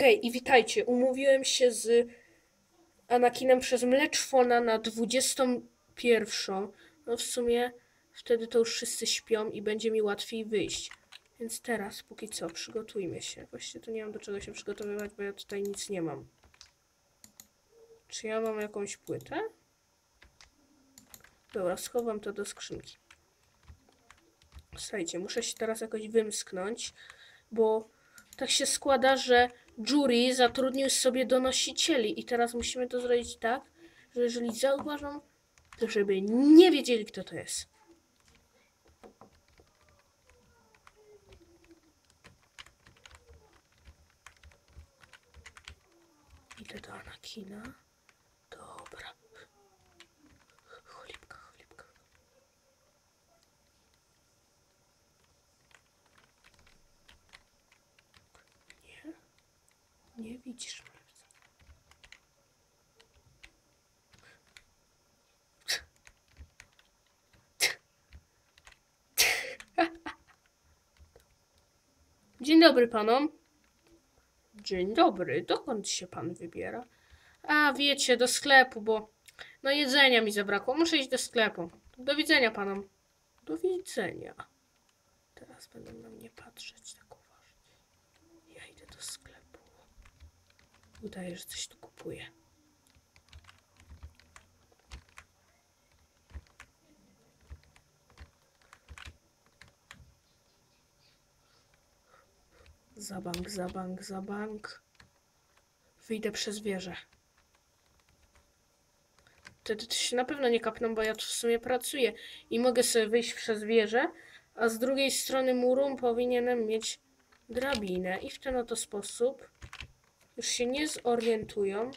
Okej, i witajcie. Umówiłem się z Anakinem przez Mleczfona na 21. No w sumie wtedy to już wszyscy śpią i będzie mi łatwiej wyjść. Więc teraz, póki co, przygotujmy się. Właściwie to nie mam do czego się przygotowywać, bo ja tutaj nic nie mam. Czy ja mam jakąś płytę? Dobra, schowam to do skrzynki. Słuchajcie, muszę się teraz jakoś wymsknąć, bo tak się składa, że jury zatrudnił sobie donosicieli i teraz musimy to zrobić tak, że jeżeli zauważą, to żeby nie wiedzieli, kto to jest. Idę do Anakina. Dobra. Nie widzisz mnie. Dzień dobry panom. Dzień dobry. Dokąd się pan wybiera? A, wiecie, do sklepu, bo no jedzenia mi zabrakło. Muszę iść do sklepu. Do widzenia panom. Do widzenia. Teraz będą na mnie patrzeć tak uważnie. Ja idę do sklepu. Udaję, że coś tu kupuję. Za bank, za bank, za bank. Wyjdę przez wieżę. Wtedy to się na pewno nie kapną, bo ja tu w sumie pracuję i mogę sobie wyjść przez wieżę, a z drugiej strony muru powinienem mieć drabinę i w ten oto sposób już się nie zorientują,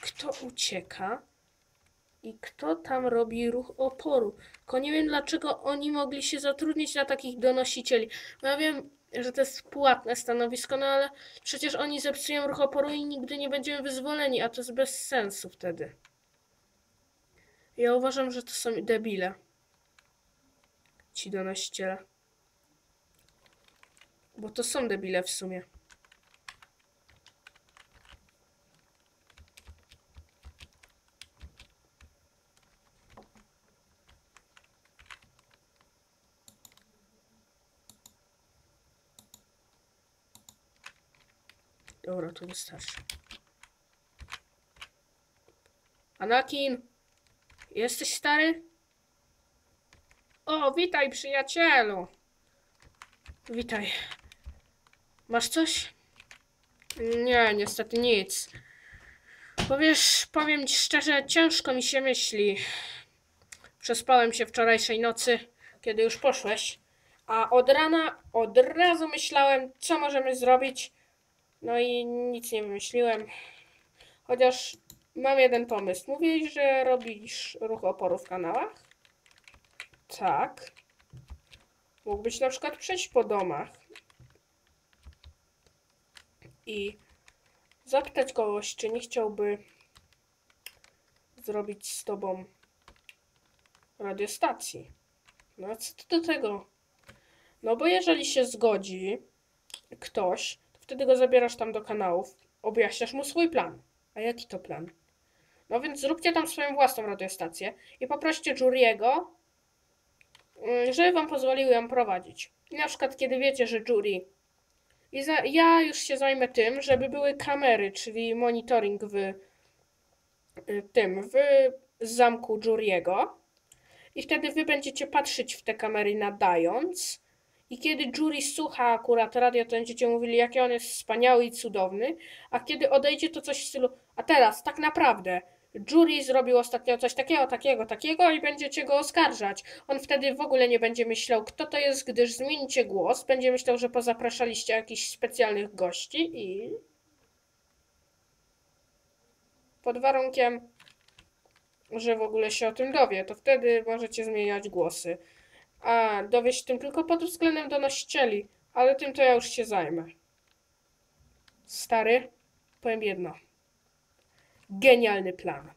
kto ucieka i kto tam robi ruch oporu. Tylko nie wiem, dlaczego oni mogli się zatrudnić na takich donosicieli. Bo ja wiem, że to jest płatne stanowisko, no ale przecież oni zepsują ruch oporu i nigdy nie będziemy wyzwoleni, a to jest bez sensu wtedy. Ja uważam, że to są debile. Ci donosiciele. Bo to są debile w sumie. Dobra, to wystarczy. Anakin! Jesteś stary? O, witaj przyjacielu! Witaj. Masz coś? Nie, niestety nic. Powiesz, powiem ci szczerze, ciężko mi się myśli. Przespałem się wczorajszej nocy, kiedy już poszłeś. A od rana od razu myślałem, co możemy zrobić. No i nic nie wymyśliłem. Chociaż mam jeden pomysł. Mówiłeś, że robisz ruch oporu w kanałach? Tak. Mógłbyś na przykład przejść po domach i zapytać kogoś, czy nie chciałby zrobić z tobą radiostacji. No a co do tego? No bo jeżeli się zgodzi ktoś, to wtedy go zabierasz tam do kanałów, objaśniasz mu swój plan. A jaki to plan? No więc zróbcie tam swoją własną radiostację i poproście jury'ego, y, żeby wam pozwolił ją prowadzić. I na przykład, kiedy wiecie, że jury. I za, ja już się zajmę tym, żeby były kamery, czyli monitoring w y, tym, w zamku jury'ego. I wtedy wy będziecie patrzeć w te kamery nadając. I kiedy jury słucha akurat radio, to będziecie mówili, jaki on jest wspaniały i cudowny. A kiedy odejdzie, to coś w stylu, a teraz, tak naprawdę, jury zrobił ostatnio coś takiego, takiego, takiego i będziecie go oskarżać. On wtedy w ogóle nie będzie myślał, kto to jest, gdyż zmienicie głos. Będzie myślał, że pozapraszaliście jakichś specjalnych gości i... Pod warunkiem, że w ogóle się o tym dowie, to wtedy możecie zmieniać głosy. A, dowie się tym tylko pod względem donosicieli, ale tym to ja już się zajmę. Stary, powiem jedno. Genialny plan.